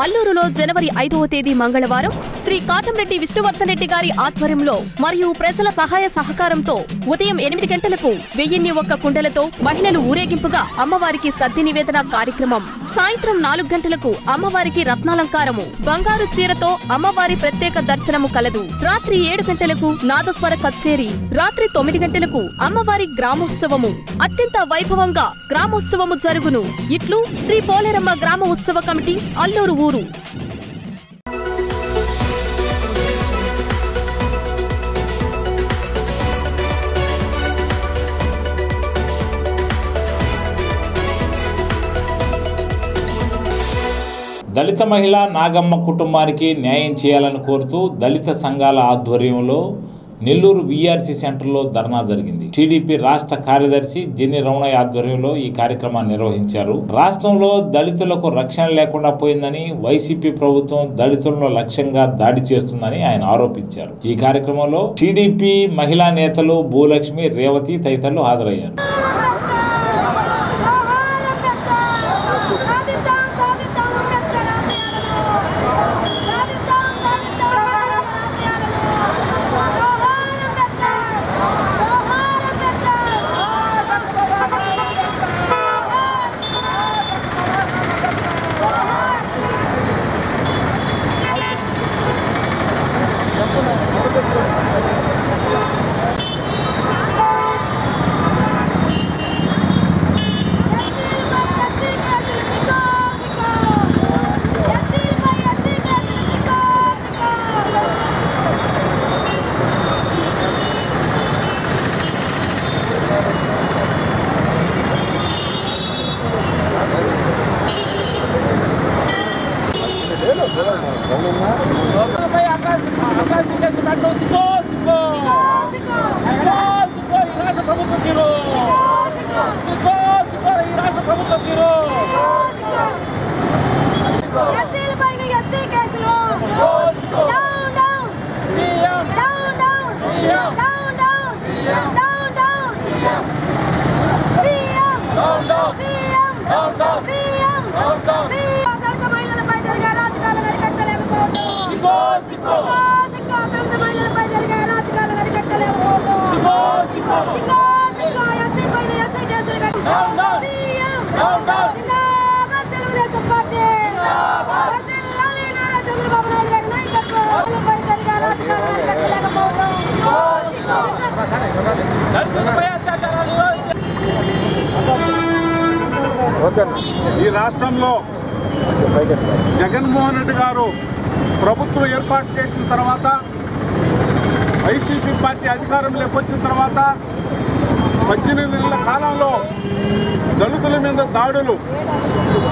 అల్లూరులో జనవరి ఐదవ తేదీ మంగళవారం శ్రీ కాటంరెడ్డి విష్ణువర్ధన్ రెడ్డి గారి ఆధ్వర్యంలో మరియు ప్రజల సహాయ సహకారంతో ఉదయం ఎనిమిది గంటలకు వెయ్యిన్ని ఒక్క కుండలతో మహిళలు ఊరేగింపుగా అమ్మవారికి సద్ది నివేదన కార్యక్రమం. సాయంత్రం నాలుగు గంటలకు అమ్మవారికి రత్నాలంకారము. బంగారు చీరతో అమ్మవారి ప్రత్యేక దర్శనము కలదు. రాత్రి ఏడు గంటలకు నాదస్వర కచేరి. రాత్రి తొమ్మిది గంటలకు అమ్మవారి గ్రామోత్సవము. అత్యంత వైభవంగా గ్రామోత్సవము జరుగును. ఇట్లు శ్రీ పోలేరమ్మ గ్రామ ఉత్సవ కమిటీ అల్లూరు ఊరు దళిత మహిళ నాగమ్మ కుటుంబానికి న్యాయం చేయాలని కోరుతూ దళిత సంఘాల ఆధ్వర్యంలో నెల్లూరు వీఆర్సీ సెంటర్లో ధర్నా జరిగింది. టీడీపీ రాష్ట్ర కార్యదర్శి జెన్ని రమణయ్య ఆధ్వర్యంలో ఈ కార్యక్రమాన్ని నిర్వహించారు. రాష్ట్రంలో దళితులకు రక్షణ లేకుండా పోయిందని వైసీపీ ప్రభుత్వం దళితులను లక్ష్యంగా దాడి చేస్తుందని ఆయన ఆరోపించారు. ఈ కార్యక్రమంలో టీడీపీ మహిళా నేతలు భూలక్ష్మి రేవతి తదితరులు హాజరయ్యారు. ఈ రాష్ట్రంలో జగన్మోహన్ రెడ్డి గారు ప్రభుత్వం ఏర్పాటు చేసిన తర్వాత వైసీపీ పార్టీ అధికారంలోకి వచ్చిన తర్వాత పద్దెనిమిది నెలల కాలంలో దళితుల మీద దాడులు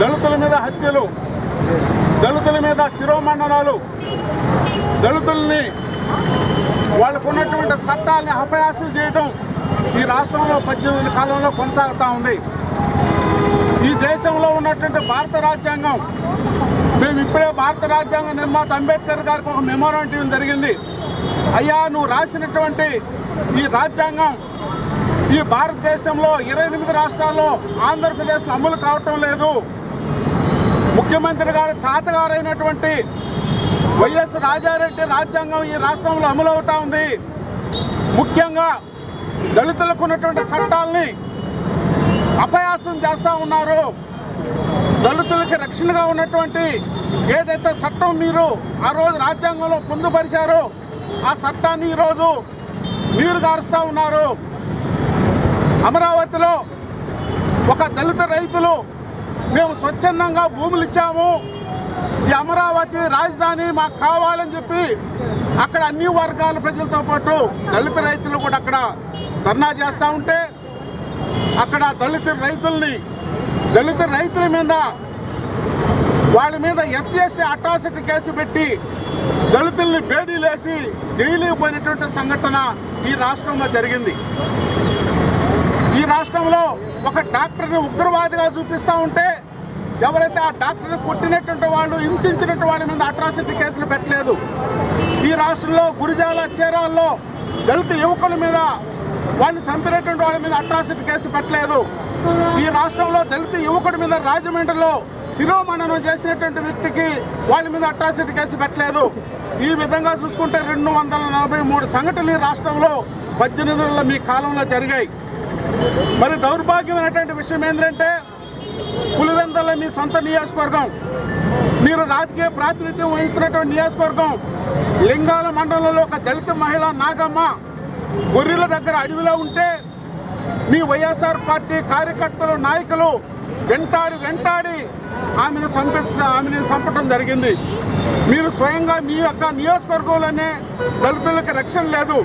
దళితుల మీద హత్యలు దళితుల మీద శిరోమండనాలు దళితుల్ని వాళ్ళకు ఉన్నటువంటి చట్టాలని అపయాసం చేయడం ఈ రాష్ట్రంలో పద్దెనిమిది కాలంలో కొనసాగుతూ ఉంది. ఈ దేశంలో ఉన్నటువంటి భారత రాజ్యాంగం మేము ఇప్పుడే భారత రాజ్యాంగ నిర్మాత అంబేద్కర్ గారికి ఒక మెమోరాండం ఇవ్వడం జరిగింది. అయ్యా నువ్వు రాసినటువంటి ఈ రాజ్యాంగం ఈ భారతదేశంలో ఇరవై ఎనిమిది రాష్ట్రాల్లో ఆంధ్రప్రదేశ్లో అమలు కావటం లేదు. ముఖ్యమంత్రి గారి తాతగారైనటువంటి వైఎస్ రాజారెడ్డి రాజ్యాంగం ఈ రాష్ట్రంలో అమలు అవుతా ఉంది. ముఖ్యంగా దళితులకు ఉన్నటువంటి చట్టాలని అపయాసం చేస్తూ ఉన్నారు. దళితులకి రక్షణగా ఉన్నటువంటి ఏదైతే చట్టం మీరు ఆ రోజు రాజ్యాంగంలో పొందుపరిచారో ఆ చట్టాన్ని ఈరోజు నీరు గారుస్తూ ఉన్నారు. అమరావతిలో ఒక దళిత రైతులు మేము స్వచ్ఛందంగా భూములు ఇచ్చాము. ఈ అమరావతి రాజధాని మాకు కావాలని చెప్పి అక్కడ అన్ని వర్గాల ప్రజలతో పాటు దళిత రైతులు కూడా అక్కడ ధర్నా చేస్తూ ఉంటే అక్కడ దళిత రైతుల్ని దళిత రైతుల మీద వాళ్ళ మీద ఎస్సీఎస్సీ అట్రాసిటీ కేసు పెట్టి దళితుల్ని బేడీలేసి జైలుకి పోయినటువంటి సంఘటన ఈ రాష్ట్రంలో జరిగింది. రాష్ట్రంలో ఒక డాక్టర్ని ఉగ్రవాదిగా చూపిస్తూ ఉంటే ఎవరైతే ఆ డాక్టర్ని కొట్టినటువంటి వాళ్ళు హింసించినటువంటి వాళ్ళ మీద అట్రాసిటీ కేసులు పెట్టలేదు. ఈ రాష్ట్రంలో గురిజాల చీరాల్లో దళిత యువకుల మీద వాళ్ళు చంపినటువంటి వాళ్ళ మీద అట్రాసిటీ కేసు పెట్టలేదు. ఈ రాష్ట్రంలో దళిత యువకుడి మీద రాజమండ్రిలో శిరోమణనం చేసినటువంటి వ్యక్తికి వాళ్ళ మీద అట్రాసిటీ కేసు పెట్టలేదు. ఈ విధంగా చూసుకుంటే రెండు వందల నలభై మూడు సంఘటనలు రాష్ట్రంలో పద్దెనిమిది మీ కాలంలో జరిగాయి. మరి దౌర్భాగ్యమైనటువంటి విషయం ఏంటంటే పులివెందల మీ సొంత నియోజకవర్గం. మీరు రాజకీయ ప్రాతినిధ్యం వహిస్తున్నటువంటి నియోజకవర్గం. లింగాల మండలంలో ఒక దళిత మహిళ నాగమ్మ గొర్రెల దగ్గర అడవిలో ఉంటే మీ వైఎస్ఆర్ పార్టీ కార్యకర్తలు నాయకులు వెంటాడి వెంటాడి ఆమెను చంపించ ఆమెను చంపడం జరిగింది. మీరు స్వయంగా మీ యొక్క నియోజకవర్గంలోనే దళితులకు రక్షణ లేదు.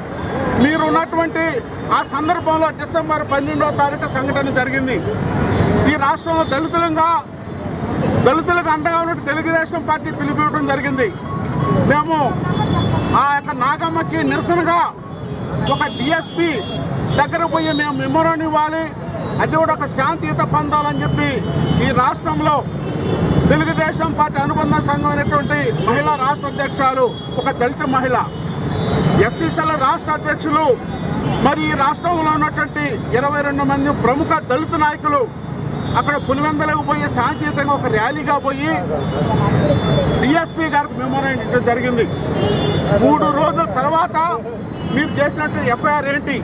మీరు ఉన్నటువంటి ఆ సందర్భంలో డిసెంబర్ పన్నెండవ తారీఖు సంఘటన జరిగింది. ఈ రాష్ట్రంలో దళితులంగా దళితులకు అండగా ఉన్నట్టు తెలుగుదేశం పార్టీ పిలిపివ్వడం జరిగింది. మేము ఆ యొక్క నాగమ్మకి నిరసనగా ఒక డిఎస్పి దగ్గర పోయి మేము మెమోరాన్ని ఇవ్వాలి. అది కూడా ఒక శాంతియుత పొందాలని చెప్పి ఈ రాష్ట్రంలో తెలుగుదేశం పార్టీ అనుబంధ సంఘం అయినటువంటి మహిళా రాష్ట్ర అధ్యక్షులు ఒక దళిత మహిళ. ఎస్సీసీల రాష్ట్ర అధ్యక్షులు మరి ఈ రాష్ట్రంలో ఉన్నటువంటి ఇరవై రెండు మంది ప్రముఖ దళిత నాయకులు అక్కడ పులివెందలకు పోయి శాంతియుతంగా ఒక ర్యాలీగా పోయి డిఎస్పీ గారికి మెమోరాండం జరిగింది. మూడు రోజుల తర్వాత మీరు చేసినట్టు ఎఫ్ఐఆర్ ఏంటి?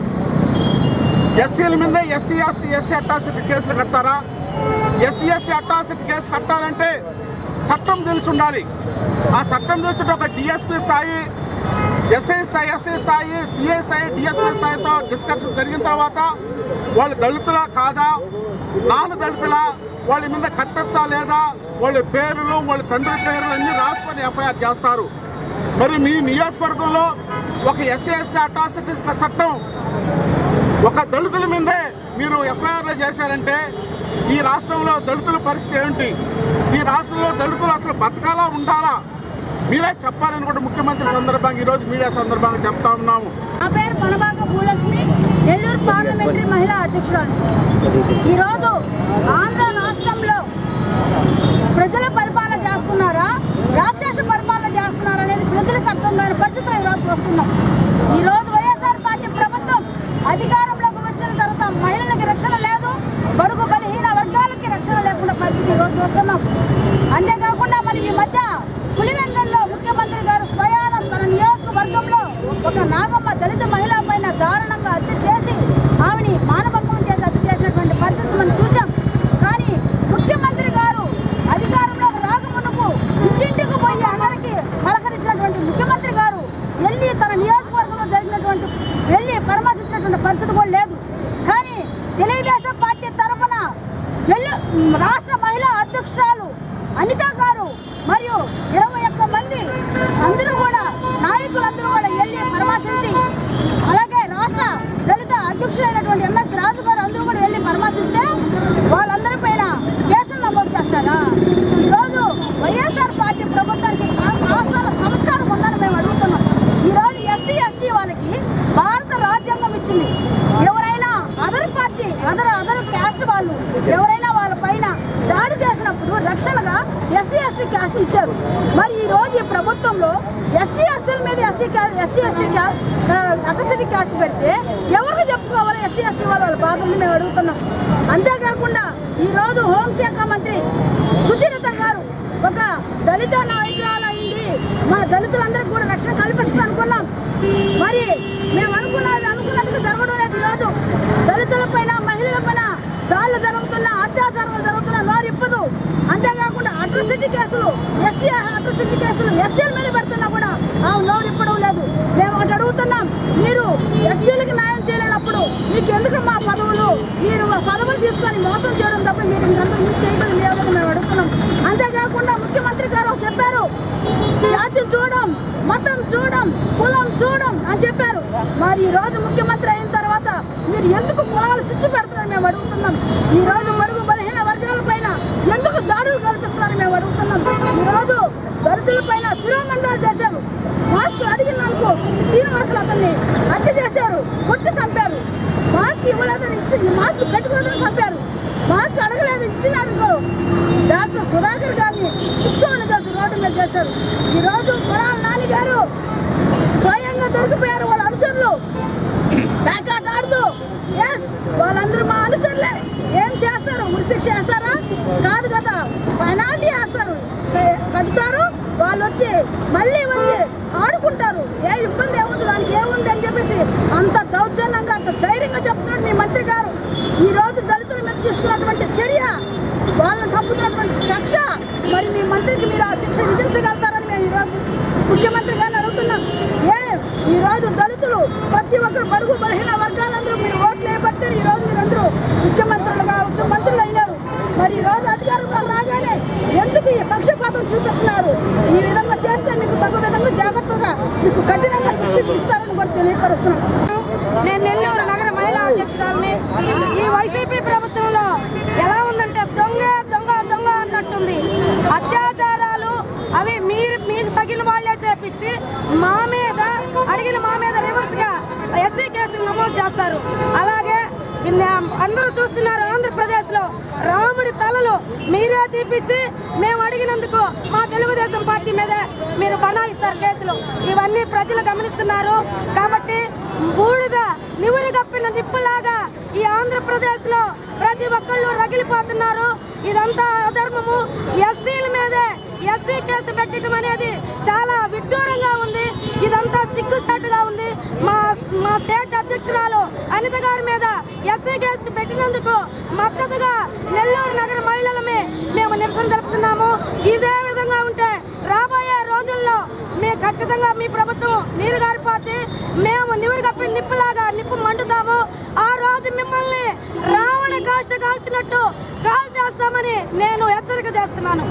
ఎస్సీల మీద ఎస్సీ ఎస్టీ ఎస్సీ అట్రాసిటీ కేసులు కడతారా? ఎస్సీ ఎస్టీ అట్రాసిటీ కేసు కట్టాలంటే చట్టం తెలిసి ఉండాలి ఆ చట్టం తెలిసి ఒక డిఎస్పీ స్థాయి ఎస్ఐ స్థాయి ఎస్ఐ స్థాయి సిఐ స్థాయి డిఎస్పీ స్థాయితో డిస్కషన్ జరిగిన తర్వాత వాళ్ళు దళితులా కాదా? నాన్న దళితులా? వాళ్ళ మీద కట్టచ్చా లేదా? వాళ్ళ పేర్లు వాళ్ళ తండ్రి పేర్లు అన్నీ రాసుకొని ఎఫ్ఐఆర్ చేస్తారు. మరి మీ నియోజకవర్గంలో ఒక ఎస్సీ ఎస్టీ అట్రాసిటీ చట్టం ఒక దళితుల మీదే మీరు ఎఫ్ఐఆర్లు చేశారంటే ఈ రాష్ట్రంలో దళితుల పరిస్థితి ఏంటి ఈ రాష్ట్రంలో దళితులు అసలు బతకాలా ఉండాలా? మీరే చెప్పాలని కూడా ముఖ్యమంత్రి సందర్భంగా ఈరోజు మీడియా సందర్భంగా చెప్తా ఉన్నాము. నా పేరు పనబాక భూలక్ష్మి నెల్లూరు పార్లమెంటరీ మహిళా అధ్యక్షురాలు. ఈరోజు ఆంధ్ర రాష్ట్రంలో ప్రజల పరిపాలన చేస్తున్నారా? రాక్షస పరిపాలన చేస్తున్నారా అనేది ప్రజలకు అర్థం కాని పరిస్థితులు ఈరోజు వస్తున్నాం. ఈరోజు వైఎస్ఆర్ పార్టీ ప్రభుత్వం అధికారంలోకి వచ్చిన తర్వాత మహిళలకి రక్షణ లేదు బడుగు బలహీన వర్గాలకి రక్షణ లేకుండా పరిస్థితి ఈరోజు చూస్తున్నాం అంతేకాకుండా మరి ఈ మధ్య పులివెందల్లో ముఖ్యమంత్రి గారు స్వయాన తన నియోజకవర్గంలో ఒక నాగమ్మ దళిత మహిళ పైన దారుణంగా హత్య చేసి ఆమెని మానభంగం చేసి హత్య చేసినటువంటి పరిస్థితి మనం చూసాం కానీ ముఖ్యమంత్రి గారు అధికారంలోకి రాకమునుపు ఇంటింటికి పోయి అందరికీ పలకరించినటువంటి ముఖ్యమంత్రి గారు వెళ్ళి తన నియోజకవర్గంలో జరిగినటువంటి వెళ్ళి పరామర్శించినటువంటి పరిస్థితి కూడా లేదు కానీ తెలుగుదేశం పార్టీ తరఫున ఎల్లు రాష్ట్ర మహిళా అధ్యక్షురాలు అనిత గారు మరియు ఇరవై ఒక్క మంది అందరూ కూడా నాయకులందరూ కూడా వెళ్ళి పరామర్శించి అలాగే రాష్ట్ర దళిత అధ్యక్షుడైనటువంటి ఎంఎస్ రాజు గారు అందరూ కూడా వెళ్ళి పరామర్శిస్తే వాళ్ళందరి పైన కేసులు నమోదు చేస్తారా ఈరోజు వైఎస్ఆర్ పార్టీ ప్రభుత్వానికి ఆ- ఆస్థాన సంస్కారం ఉందని మేము అడుగుతున్నాం ఈరోజు ఎస్సీ ఎస్టీ వాళ్ళకి భారత రాజ్యాంగం ఇచ్చింది ఎవరైనా other party other other caste వాళ్ళు ఎవరైనా వాళ్ళ పైన దాడి చేసినప్పుడు రక్షణగా ఎస్సీ ఎస్టీ క్యాస్ట్ ఇచ్చారు. మరి ఈ రోజు ఈ ప్రభుత్వంలో ఎస్సీ ఎస్సీల మీద SC SC ST atrocity caste పెడితే ఎవరికి చెప్పుకోవాలి ఎస్సీ ఎస్టీ వాళ్ళ వాళ్ళ బాధల్ని మేము అడుగుతున్నాం. అంతేకాకుండా ఈ రోజు హోంశాఖ మంత్రి సుచరిత గారు ఒక దళిత నాయకురాలు అయింది. మా దళితులందరికీ కూడా రక్షణ కల్పిస్తుంది అనుకున్నాం మరి మేము అనుకున్నది అనుకున్నట్టుగా జరగడం లేదు ఈరోజు దళితుల పైన మహిళల పైన దాడులు జరుగుతున్న అత్యాచారాలు జరుగుతున్న నోరిప్పదు అంతేకాకుండా అట్రసిటీ కేసులు ఎస్సీ అట్రసిటీ కేసులు ఎస్సీల మీద పెడుతున్నా కూడా ఆ లోన్ ఇప్పుడు లేదు. మేము ఒకటి అడుగుతున్నాం మీరు ఎస్సీలకు న్యాయం చేయలేనప్పుడు మీకు ఎందుకు మా పదవులు? మీరు పదవులు తీసుకొని మోసం చేయడం తప్ప మీరు ఇంకంత మించి చేయగలిగి లేదని మేము అడుగుతున్నాం. అంతేకాకుండా ముఖ్యమంత్రి గారు చెప్పారు జాతి చూడం మతం చూడం కులం చూడం అని చెప్పారు. మరి ఈ రోజు ముఖ్యమంత్రి అయిన తర్వాత మీరు ఎందుకు కులాలు చిచ్చు పెడుతున్నారు మేము అడుగుతున్నాం. ఈ రోజు మడుగు బలహీన వర్గాల పైన ఎందుకు దాడులు కల్పిస్తున్నారు మేము అడుగుతున్నాం ఈ రోజు దళితుల పైన శిరోమండాలు చేశారు మాస్క్ అడిగినందుకు శ్రీనివాసులు అతన్ని హత్య చేశారు కొట్టి చంపారు మాస్క్ ఇవ్వలేదని చెప్పారు మాస్క్ పెట్టుకోలేదని చంపారు. మాస్క్ అడగలేదు ఇచ్చినారనుకో డాక్టర్ సుధాకర్ గారిని కూర్చోని చేసి రోడ్డు మీద చేశారు. ఈ రోజు కొడాల నాని గారు స్వయంగా దొరికిపోయారు వాళ్ళ అనుచరులు. ప్యాకాట్ ఆడుతూ ఎస్ వాళ్ళందరూ మా అనుచరులే. ఏం చేస్తారు? ఉరిశిక్ష చేస్తారా కాదు కదా పెనాల్టీ వేస్తారు. ఏ- కడతారు. వాళ్ళు వచ్చి మళ్ళీ వచ్చి ఆడుకుంటారు ఏ ఇబ్బంది ఏముంది దానికి ఏముంది అని చెప్పేసి అంత దౌర్జన్యంగా అంత ధైర్యంగా చెప్తున్నాడు మీ మంత్రి గారు ఈ రోజు దళితుల మీద తీసుకున్నటువంటి చర్య వాళ్ళని చంపుతున్నటువంటి కక్ష మరి మీ మంత్రికి మీరు ఆ శిక్ష విధించగలుగుతారని మేము ఈరోజు ముఖ్యమంత్రి గారిని అడుగుతున్నాం. ఏ ఈ రోజు దళితులు ప్రతి ఒక్కరు బడుగు బలహీన వర్గాలందరూ మీరు ఓట్లు వేయబట్టే ఈరోజు మీరందరూ ముఖ్యమంత్రులు కావచ్చు మంత్రులు అయినారు. మరి ఈ రోజు అధికారంలో రాగానే ఎందుకు ఈ పక్షపాతం చూపిస్తున్నారు? ఈ విధంగా చేస్తే మీకు తగు విధంగా జాగ్రత్తగా మీకు కఠినంగా శిక్ష ఇస్తారని కూడా తెలియపరుస్తున్నాం నేను నెల్లూరు నగర మహిళా అధ్యక్షురాలని ఈ వైసీపీ ప్రభుత్వంలో ఎలా ఉందంటే దొంగ దొంగ దొంగ అన్నట్టుంది అత్యాచారాలు అవి మీరు మీకు తగిన వాళ్ళే చేపించి మా మీద అడిగిన మా మీద రివర్స్గా ఎస్సీ కేసులు నమోదు చేస్తారు. అలాగే అందరూ చూస్తున్నారు ఆంధ్రప్రదేశ్లో రాముడి తలలు మీరే తీపిచ్చి మేము అడిగినందుకు మా తెలుగుదేశం పార్టీ మీద మీరు బనాయిస్తారు కేసులు. ఇవన్నీ ప్రజలు గమనిస్తున్నారు. కాబట్టి బూడిద నివురు కప్పిన నిప్పులాగా ఈ ఆంధ్రప్రదేశ్లో ప్రతి ఒక్కళ్ళు రగిలిపోతున్నారు. ఇదంతా అధర్మము. ఎస్సీల మీదే ఎస్సీ కేసు పెట్టడం అనేది చాలా విడ్డూరంగా ఉంది. ఇదంతా సిగ్గుచాటుగా ఉంది. మా మా స్టేట్ అధ్యక్షురాలు అనిత గారి మీద ఎస్సీ కేసు పెట్టినందుకు మద్దతుగా నెల్లూరు నగర మహిళలమే మేము నిరసన జరుపుతున్నాము. ఇదే విధంగా ఉంటే రాబోయే రోజుల్లో మేము ఖచ్చితంగా మీ ప్రభుత్వం నీరు గారిపోతే మేము నివురు కప్పి నిప్పులాగా నిప్పు మండుతాము. ఆ రోజు మిమ్మల్ని రావణ కాష్ట కాల్చినట్టు కాల్ చేస్తామని నేను హెచ్చరిక చేస్తున్నాను.